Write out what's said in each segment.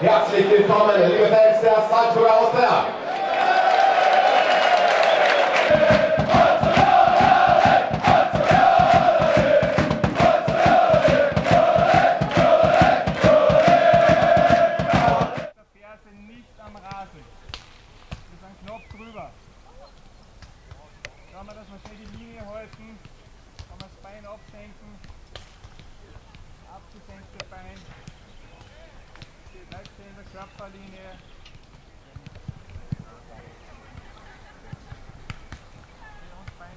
Herzlich willkommen, liebe Fans der Salzburger Austria. Schauen wir, dass wir schön die Linie halten. Kann man das Bein absenken. Abgesenkte Bein. Bleibt schön in der Körperlinie. Schön und Bein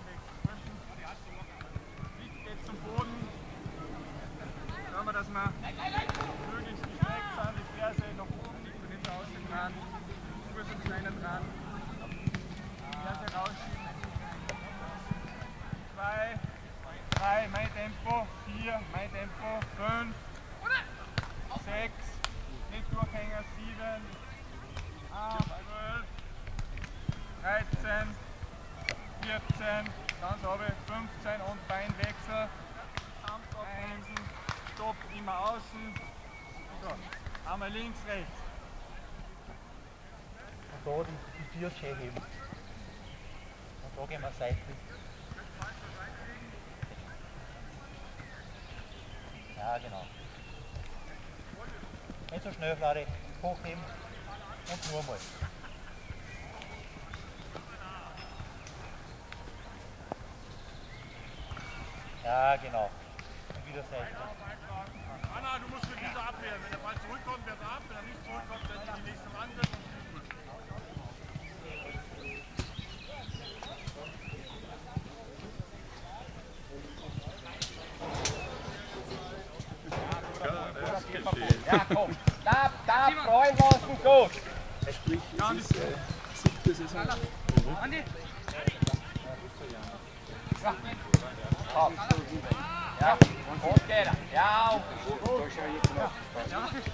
wegdrücken. Blick geht zum Boden. Schauen wir, dass wir möglichst gestreckt sind, die Ferse nach oben und nicht außen dran. Fuß und Steine dran. Ferse rausschieben. Zwei, drei, mein Tempo, vier, mein Tempo, fünf, sechs, durchhängen, sieben, acht, zwölf, dreizehn, vierzehn, ganz oben, 15 und Beinwechsel. Einsen, Stopp, immer außen. So, einmal links, rechts. Und da die, die Tür schön heben. Und da gehen wir seitlich. Ja, genau. Nicht so schnell, Flari. Hochheben und nur mal. Ja, genau. Und wieder seitlich. Anna, du musst für diese abwehren. Wenn der Ball zurückkommt, wird er ab. Wenn er nicht zurückkommt, dann die nächste Ansätze Ja, komm. Da, da freuen wir uns gut. Andi, Ja, und geht er. Ja,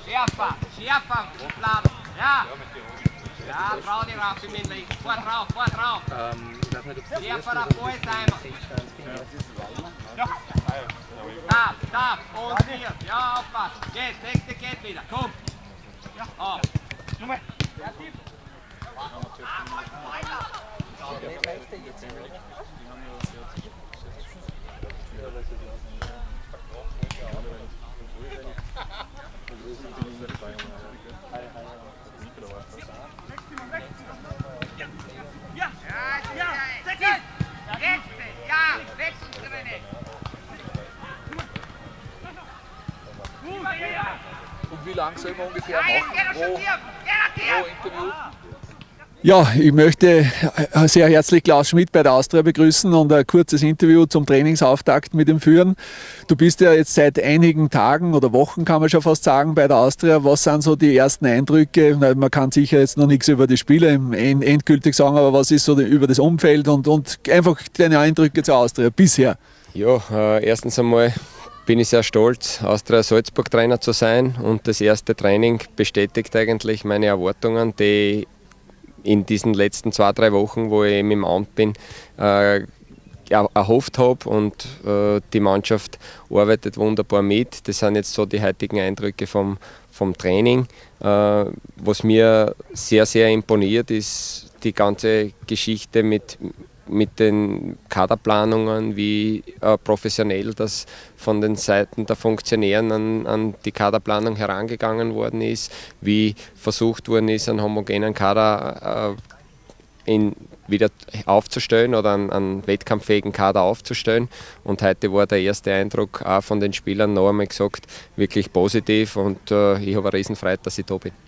schärfer, schärfer, bleiben. Ja. Ja, trau dich rauf, ich bin links. Fort rauf, fort rauf. Schärfer auf Ball sein. Da, da, und hier. Ja, aufpassen. Geht, nächste geht wieder. Komm. Ja, auf. Junge. Ja, Lange soll man ungefähr machen pro, pro. Interview? Ja, ich möchte äh, sehr herzlich Klaus Schmidt bei der Austria begrüßen und ein kurzes Interview zum Trainingsauftakt mit ihm führen. Du bist ja jetzt seit einigen Tagen oder Wochen, kann man schon fast sagen, bei der Austria. Was sind so die ersten Eindrücke? Man kann sicher jetzt noch nichts über die Spiele endgültig sagen, aber was ist so über das Umfeld und, und einfach deine Eindrücke zur Austria bisher? Ja, äh, erstens einmal bin ich sehr stolz, Austria Salzburg Trainer zu sein und das erste Training bestätigt eigentlich meine Erwartungen, die ich in diesen letzten zwei, drei Wochen, wo ich eben im Amt bin, äh, er- erhofft habe und äh, die Mannschaft arbeitet wunderbar mit. Das sind jetzt so die heutigen Eindrücke vom, vom Training. Äh, was mir sehr, sehr imponiert, ist die ganze Geschichte mit, mit den Kaderplanungen, wie äh, professionell das von den Seiten der Funktionären an, an die Kaderplanung herangegangen worden ist, wie versucht worden ist, einen homogenen Kader äh, in, wieder aufzustellen oder einen, einen wettkampffähigen Kader aufzustellen. Und heute war der erste Eindruck auch von den Spielern noch einmal gesagt wirklich positiv und äh, ich habe eine Riesenfreude, dass ich da bin.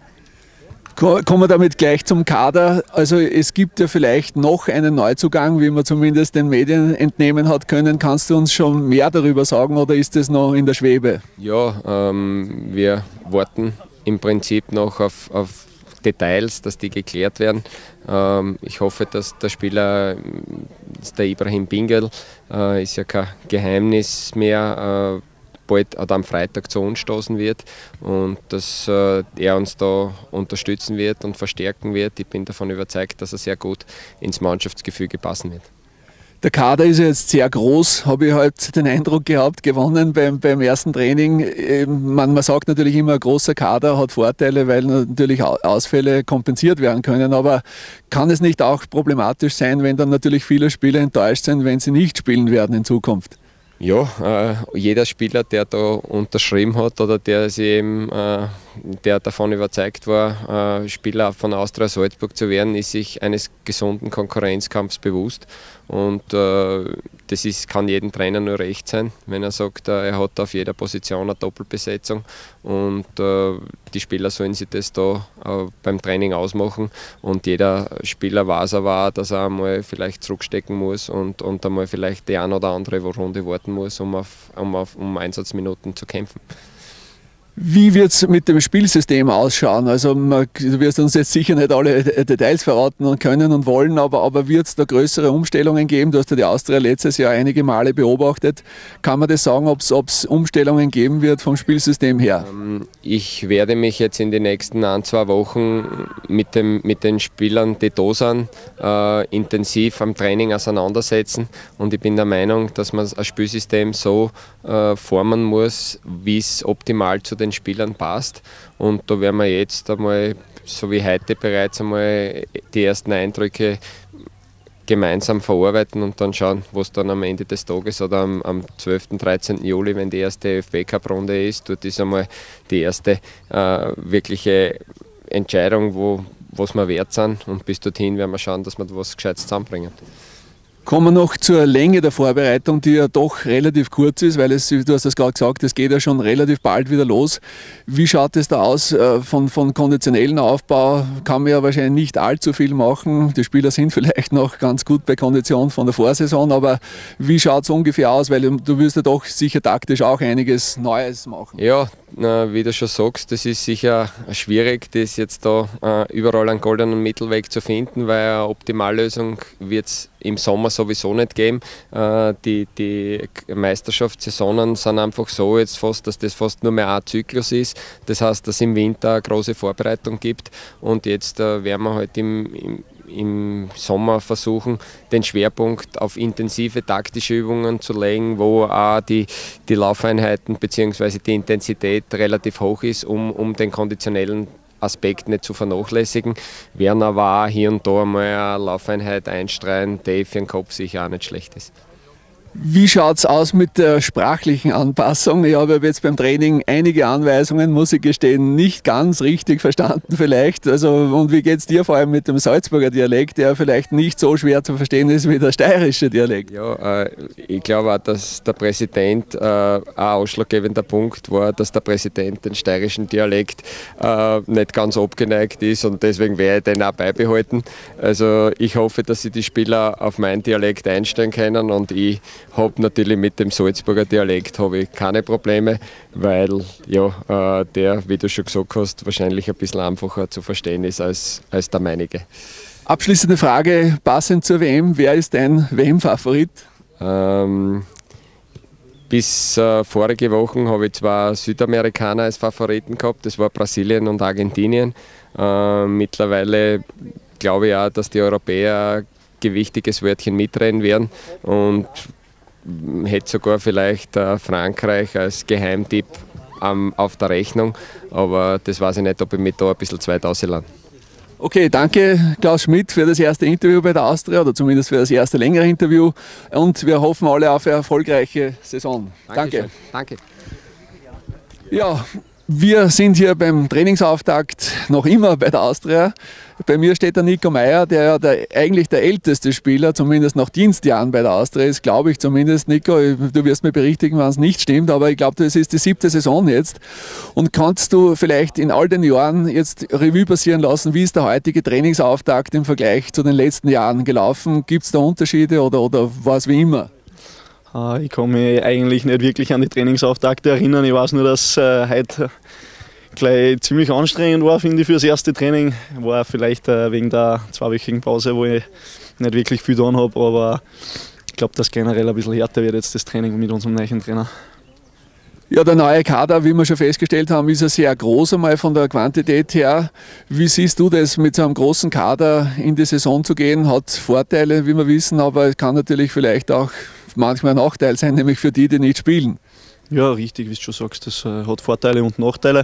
Ko- Kommen wir damit gleich zum Kader. Also es gibt ja vielleicht noch einen Neuzugang, wie man zumindest den Medien entnehmen hat können. Kannst du uns schon mehr darüber sagen oder ist das noch in der Schwebe? Ja, ähm, wir warten im Prinzip noch auf, auf Details, dass die geklärt werden. Ähm, ich hoffe, dass der Spieler, der Ibrahim Bingel, äh, ist ja kein Geheimnis mehr, äh, bald oder am Freitag zu uns stoßen wird und dass äh, er uns da unterstützen wird und verstärken wird. Ich bin davon überzeugt, dass er sehr gut ins Mannschaftsgefüge passen wird. Der Kader ist jetzt sehr groß, habe ich halt den Eindruck gehabt, gewonnen beim, beim ersten Training. Man, man sagt natürlich immer, ein großer Kader hat Vorteile, weil natürlich Ausfälle kompensiert werden können. Aber kann es nicht auch problematisch sein, wenn dann natürlich viele Spieler enttäuscht sind, wenn sie nicht spielen werden in Zukunft? Ja, äh, jeder Spieler, der da unterschrieben hat oder der sich eben, äh, der davon überzeugt war, äh, Spieler von Austria Salzburg zu werden, ist sich eines gesunden Konkurrenzkampfs bewusst. Und äh, das ist, kann jedem Trainer nur recht sein, wenn er sagt, äh, er hat auf jeder Position eine Doppelbesetzung und äh, die Spieler sollen sich das da äh, beim Training ausmachen und jeder Spieler weiß aber auch, dass er einmal vielleicht zurückstecken muss und, und einmal vielleicht die eine oder andere Runde warten muss, um, auf, um, auf, um Einsatzminuten zu kämpfen. Wie wird es mit dem Spielsystem ausschauen? Also du wirst uns jetzt sicher nicht alle Details verraten können und wollen, aber, aber wird es da größere Umstellungen geben? Du hast ja die Austria letztes Jahr einige Male beobachtet. Kann man das sagen, ob es Umstellungen geben wird vom Spielsystem her? Ähm, ich werde mich jetzt in den nächsten ein, zwei Wochen mit, dem, mit den Spielern, die sind, äh, intensiv am Training auseinandersetzen und ich bin der Meinung, dass man ein Spielsystem so äh, formen muss, wie es optimal zu den den Spielern passt. Und da werden wir jetzt einmal, so wie heute bereits einmal, die ersten Eindrücke gemeinsam verarbeiten und dann schauen, was dann am Ende des Tages oder am, am 12. 13. Juli, wenn die erste FB Cup Runde ist, dort ist einmal die erste äh, wirkliche Entscheidung, wo, was wir wert sind und bis dorthin werden wir schauen, dass wir was Gescheites zusammenbringen. Kommen wir noch zur Länge der Vorbereitung, die ja doch relativ kurz ist, weil es, du hast das gerade gesagt, es geht ja schon relativ bald wieder los. Wie schaut es da aus äh, von, von konditionellen Aufbau? Kann man ja wahrscheinlich nicht allzu viel machen. Die Spieler sind vielleicht noch ganz gut bei Kondition von der Vorsaison, aber wie schaut es ungefähr aus? Weil du wirst ja doch sicher taktisch auch einiges Neues machen. Ja, na, wie du schon sagst, das ist sicher schwierig, das jetzt da äh, überall einen goldenen Mittelweg zu finden, weil eine Optimallösung wird es im Sommer sowieso nicht geben. Äh, die, die Meisterschaftssaisonen sind einfach so jetzt fast, dass das fast nur mehr ein Zyklus ist. Das heißt, dass es im Winter eine große Vorbereitung gibt und jetzt äh, werden wir halt im, im im Sommer versuchen, den Schwerpunkt auf intensive taktische Übungen zu legen, wo auch die, die Laufeinheiten bzw. die Intensität relativ hoch ist, um, um den konditionellen Aspekt nicht zu vernachlässigen. Werden aber auch hier und da mal eine Laufeinheit einstreuen, die für den Kopf sicher auch nicht schlecht ist. Wie schaut es aus mit der sprachlichen Anpassung? Ich habe jetzt beim Training einige Anweisungen, muss ich gestehen, nicht ganz richtig verstanden vielleicht. Also, und wie geht es dir vor allem mit dem Salzburger Dialekt, der vielleicht nicht so schwer zu verstehen ist wie der steirische Dialekt? Ja, äh, ich glaube auch, dass der Präsident äh, ein ausschlaggebender Punkt war, dass der Präsident den steirischen Dialekt äh, nicht ganz abgeneigt ist und deswegen werde ich den auch beibehalten. Also ich hoffe, dass sie die Spieler auf meinen Dialekt einstellen können und ich habe natürlich mit dem Salzburger Dialekt ich keine Probleme, weil ja, äh, der, wie du schon gesagt hast, wahrscheinlich ein bisschen einfacher zu verstehen ist als, als der meinige. Abschließende Frage, passend zur WM, wer ist dein WM-Favorit? Ähm, bis äh, vorige Woche habe ich zwei Südamerikaner als Favoriten gehabt, das war Brasilien und Argentinien. Äh, mittlerweile glaube ich auch, dass die Europäer gewichtiges Wörtchen mitrennen werden und hätte sogar vielleicht äh, Frankreich als Geheimtipp ähm, auf der Rechnung, aber das weiß ich nicht, ob ich mit da ein bisschen zweit auslande. Okay, danke Klaus Schmidt für das erste Interview bei der Austria oder zumindest für das erste längere Interview und wir hoffen alle auf eine erfolgreiche Saison. Dankeschön. Danke. Ja, wir sind hier beim Trainingsauftakt noch immer bei der Austria. Bei mir steht der Nico Meyer, der ja der, eigentlich der älteste Spieler, zumindest nach Dienstjahren bei der Austria ist, glaube ich zumindest. Nico, du wirst mir berichtigen, wenn es nicht stimmt, aber ich glaube, das ist die siebte Saison jetzt. Und kannst du vielleicht in all den Jahren jetzt Revue passieren lassen, wie ist der heutige Trainingsauftakt im Vergleich zu den letzten Jahren gelaufen? Gibt es da Unterschiede oder, oder war es wie immer? Äh, ich kann mich eigentlich nicht wirklich an die Trainingsauftakte erinnern. Ich weiß nur, dass äh, heute gleich ziemlich anstrengend war, finde ich, für das erste Training. War vielleicht äh, wegen der zweiwöchigen Pause, wo ich nicht wirklich viel getan habe, aber ich glaube, dass generell ein bisschen härter wird jetzt das Training mit unserem neuen Trainer. Ja, der neue Kader, wie wir schon festgestellt haben, ist ja sehr groß einmal von der Quantität her. Wie siehst du das, mit so einem großen Kader in die Saison zu gehen? Hat Vorteile, wie wir wissen, aber es kann natürlich vielleicht auch manchmal ein Nachteil sein, nämlich für die, die nicht spielen. Ja, richtig, wie du schon sagst, das äh, hat Vorteile und Nachteile.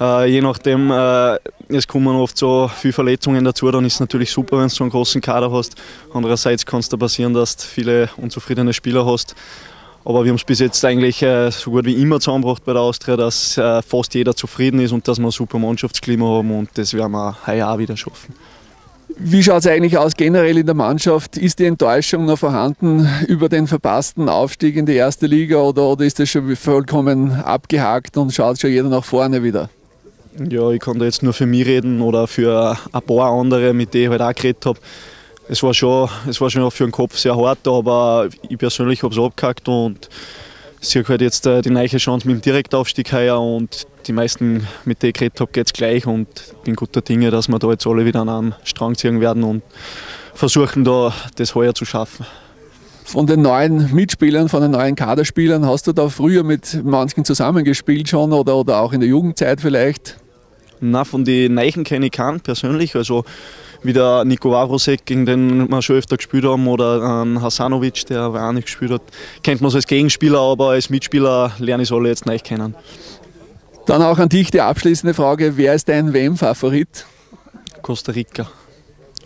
Äh, je nachdem, äh, es kommen oft so viele Verletzungen dazu, dann ist es natürlich super, wenn du so einen großen Kader hast. Andererseits kann es da passieren, dass du viele unzufriedene Spieler hast. Aber wir haben es bis jetzt eigentlich äh, so gut wie immer zusammengebracht bei der Austria, dass äh, fast jeder zufrieden ist und dass wir ein super Mannschaftsklima haben und das werden wir heuer auch wieder schaffen. Wie schaut es eigentlich aus generell in der Mannschaft? Ist die Enttäuschung noch vorhanden über den verpassten Aufstieg in die erste Liga oder, oder ist das schon vollkommen abgehakt und schaut schon jeder nach vorne wieder? Ja, ich kann da jetzt nur für mich reden oder für ein paar andere, mit denen ich halt auch geredet habe es war schon, es war schon für den Kopf sehr hart, aber ich persönlich habe es abgehackt und sehe halt jetzt äh, die neue Chance mit dem Direktaufstieg heuer und die meisten, mit denen ich geredet habe, geht es gleich und bin guter Dinge, dass wir da jetzt alle wieder an einem Strang ziehen werden und versuchen da das heuer zu schaffen. Von den neuen Mitspielern, von den neuen Kaderspielern, hast du da früher mit manchen zusammengespielt schon oder, oder auch in der Jugendzeit vielleicht? Na, von den Neichen kenne ich keinen persönlich. Also wie der Nico Wavrosek, gegen den wir schon öfter gespielt haben, oder ein Hasanovic, der auch nicht gespielt hat, kennt man so als Gegenspieler, aber als Mitspieler lerne ich es alle jetzt nicht kennen. Dann auch an dich die abschließende Frage: Wer ist dein WM-Favorit? Costa Rica.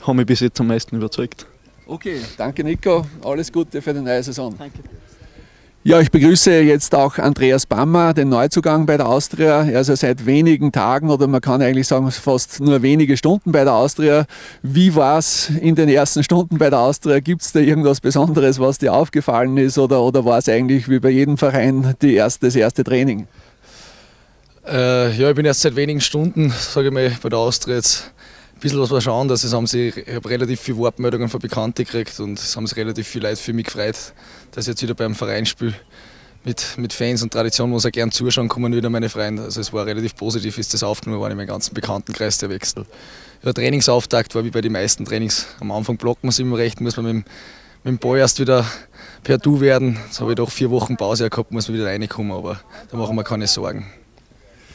Haben mich bis jetzt am meisten überzeugt. Okay, danke Nico. Alles Gute für die neue Saison. Danke. Ja, ich begrüße jetzt auch Andreas Bammer, den Neuzugang bei der Austria. Er ist ja seit wenigen Tagen oder man kann eigentlich sagen fast nur wenige Stunden bei der Austria. Wie war es in den ersten Stunden bei der Austria? Gibt es da irgendwas Besonderes, was dir aufgefallen ist oder, oder war es eigentlich wie bei jedem Verein die erste, das erste Training? Äh, ja, ich bin erst seit wenigen Stunden, sage ich mal, bei der Austria jetzt bisschen was war schon anders. Es haben sie, ich habe relativ viele Wortmeldungen von Bekannten gekriegt und es haben sich relativ viele Leute für mich gefreut, dass ich jetzt wieder beim Verein spiele. Mit, mit Fans und Tradition, wo sie auch gerne zuschauen, kommen wieder meine Freunde. Also es war relativ positiv, ist das aufgenommen worden in meinem ganzen Bekanntenkreis der Wechsel. Der Trainingsauftakt war wie bei den meisten Trainings. Am Anfang blockt man es immer recht, muss man mit mit dem Ball erst wieder per Du werden. Jetzt habe ich doch vier Wochen Pause gehabt, muss man wieder reinkommen, aber da machen wir keine Sorgen.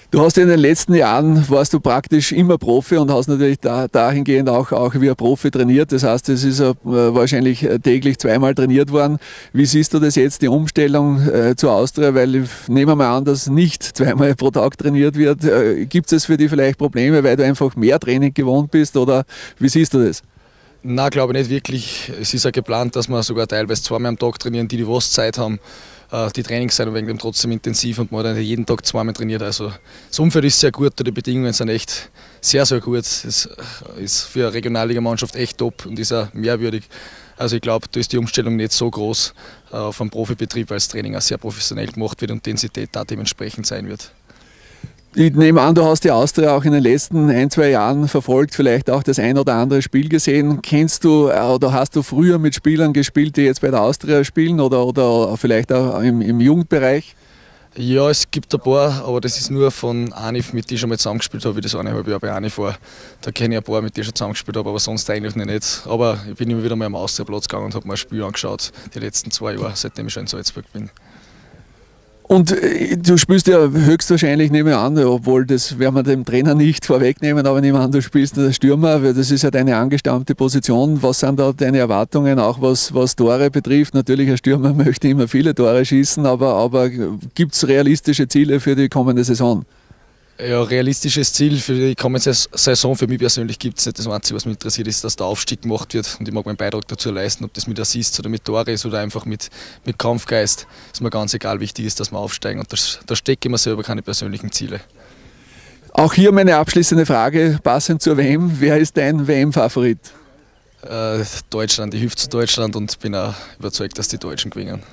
Du hast in den letzten Jahren, warst du praktisch immer Profi und hast natürlich da, dahingehend auch, auch wie ein Profi trainiert. Das heißt, es ist äh, wahrscheinlich täglich zweimal trainiert worden. Wie siehst du das jetzt, die Umstellung äh, zur Austria? Weil ich nehme mal an, dass nicht zweimal pro Tag trainiert wird. Äh, Gibt es für dich vielleicht Probleme, weil du einfach mehr Training gewohnt bist oder wie siehst du das? Na, glaube ich nicht wirklich. Es ist ja geplant, dass wir sogar teilweise zweimal am Tag trainieren, die die was Zeit haben. Äh, die Trainings sind wegen dem trotzdem intensiv und man hat jeden Tag zweimal trainiert. Also das Umfeld ist sehr gut, die Bedingungen sind echt sehr, sehr gut. Es ist für eine Regionalliga-Mannschaft echt top und ist auch mehrwürdig. Also ich glaube, da ist die Umstellung nicht so groß äh, einen Profibetrieb, weil das Training auch sehr professionell gemacht wird und die Intensität da dementsprechend sein wird. Ich nehme an, du hast die Austria auch in den letzten ein, zwei Jahren verfolgt, vielleicht auch das ein oder andere Spiel gesehen. Kennst du äh, oder hast du früher mit Spielern gespielt, die jetzt bei der Austria spielen oder, oder vielleicht auch im, im Jugendbereich? Ja, es gibt ein paar, aber das ist nur von Anif, mit ich schon mal zusammengespielt habe, wie das eineinhalb Jahre bei Anif war. Da kenne ich ein paar, mit ich schon zusammengespielt habe, aber sonst eigentlich nicht. Aber ich bin immer wieder mal am Austriaplatz gegangen und habe mir ein Spiel angeschaut, die letzten zwei Jahre, seitdem ich schon in Salzburg bin. Und äh, du spielst ja höchstwahrscheinlich, nehme ich an, obwohl das werden wir dem Trainer nicht vorwegnehmen, aber nehme an, du spielst als Stürmer, weil das ist ja deine angestammte Position. Was sind da deine Erwartungen, auch was, was Tore betrifft? Natürlich, ein Stürmer möchte immer viele Tore schießen, aber, aber gibt es realistische Ziele für die kommende Saison? Ja, realistisches Ziel für die kommende Saison für mich persönlich gibt es nicht. Das Einzige, was mich interessiert, ist, dass der Aufstieg gemacht wird und ich mag meinen Beitrag dazu leisten, ob das mit Assists oder mit Tore ist oder einfach mit, mit Kampfgeist. Ist mir ganz egal. Wichtig ist, dass wir aufsteigen und da stecke ich mir selber keine persönlichen Ziele. Auch hier meine abschließende Frage, passend zur WM. Wer ist dein WM-Favorit? Äh, Deutschland. Ich hilft zu Deutschland und bin auch überzeugt, dass die Deutschen gewinnen.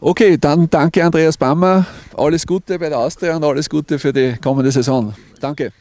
Okay, dann danke Andreas Bammer. Alles Gute bei der Austria und alles Gute für die kommende Saison. Danke.